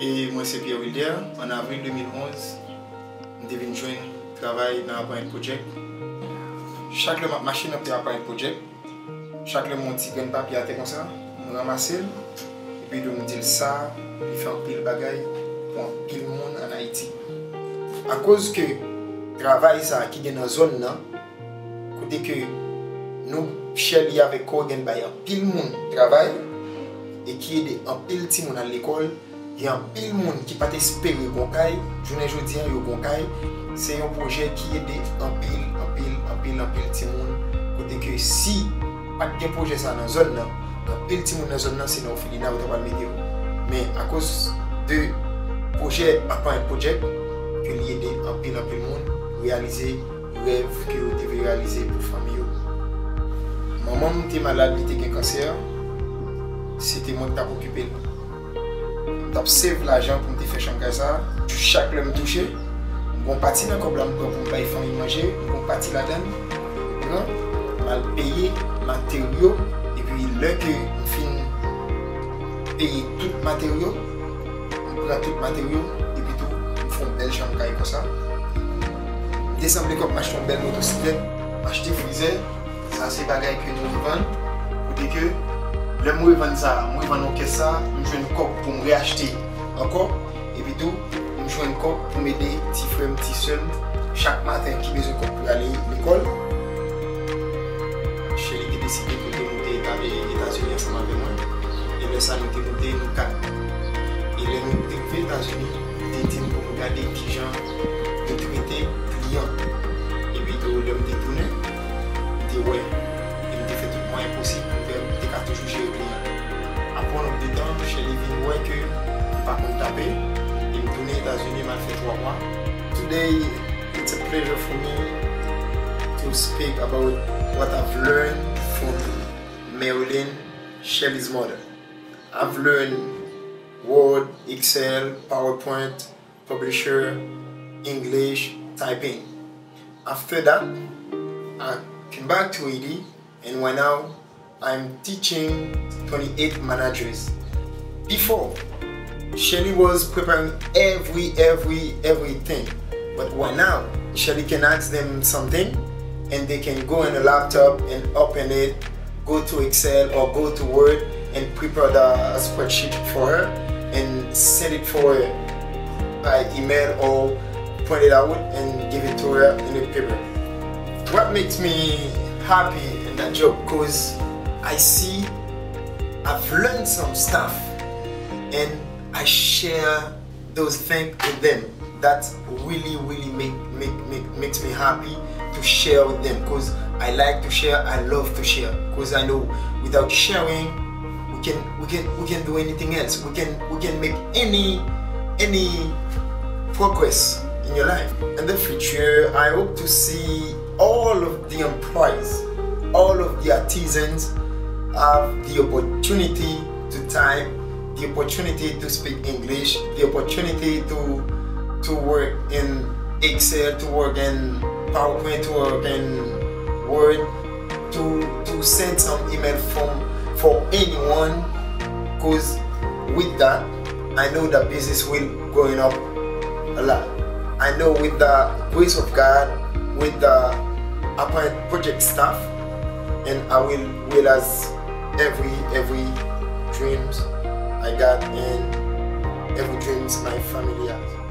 E mwen se Pierre Wilder, an avril 2011, m devin jwen travay nan Apparent Project. Chak lè machin ap te Apparent Project, chak lè moun ti gen papi ate kon sa, m ramase l, epi do m dil sa, li fè an pil bagay, pou an pil moun an Haiti. A koz ke travay sa ki gen nan zon nan, kote ke nou chè li ave ko gen bayan pil moun travay, e ki yede an pil ti moun an l'ekol, yon pil moun ki pat espere yon konkay, jounen jodi an yon konkay, se yon proje ki yede an pil, an pil, an pil, an pil ti moun, kote ke si pat gen proje sa nan zon nan, an pil ti moun nan zon nan se nan ou fili nan ou tabal medyo. Men a kos de proje apan yon proje, ke li yede an pil, an pil moun, realize rev ki yo deve realize pou fami yo. Maman mwen te malade li te gen kanser, se te mwen tap okipe lou. tap sev la jan pou mte fè chankay sa, chou chak lè m touche, m kon pati nan kob la m kon pou m bayi fami manje, m kon pati la den, m pran, mal peye, materyo, epi lè ke m fin peye tout materyo, m pran tout materyo, epi tou m fon bel chankay e kon sa. Desemble kop m achton bel motosiklet, m achete frize, sa se bagay ke nou yon van, ou deke, Le mwen van sa, mwen nou kes sa, mwen jwen kop pou mwen reachete ankon. E bitou, mwen jwen kop pou mwede ti frem, ti sel, chak maten ki bezon kop pou ale l'ekol. Che li te deside pou te mwote etave Etats-Unis anseman ve mwen. E le sa nou te mwote nou kat. E le nou te kve Etats-Unis, te din pou mwen m toune Etats-Unis man fè 3 mwa. Today, it's a pleasure for me to speak about what I've learned from Marilyn, Shelly's mother. I've learned Word, Excel, PowerPoint, Publisher, English, typing. After that, I came back to ED and right now I'm teaching 28 managers. Before, Shelly was preparing every, every, everything. But why now? Shelly can ask them something and they can go in a laptop and open it, go to Excel or go to Word and prepare the spreadsheet for her and send it for her by email or print it out and give it to her in a paper. What makes me happy in that job because I see I've learned some stuff and I share those things with them. That really, really make, make, make, makes me happy to share with them because I like to share, I love to share because I know without sharing we can we can we can do anything else. We can we can make any any progress in your life. In the future I hope to see all of the employees, all of the artisans have the opportunity to type, the opportunity to speak English, the opportunity to to work in Excel, to work in PowerPoint, to work in Word, to to send some email from for anyone. Because with that, I know that business will going up a lot. I know with the grace of God, with the apparent project staff, and I will realize every every dreams I got and every dreams my family has.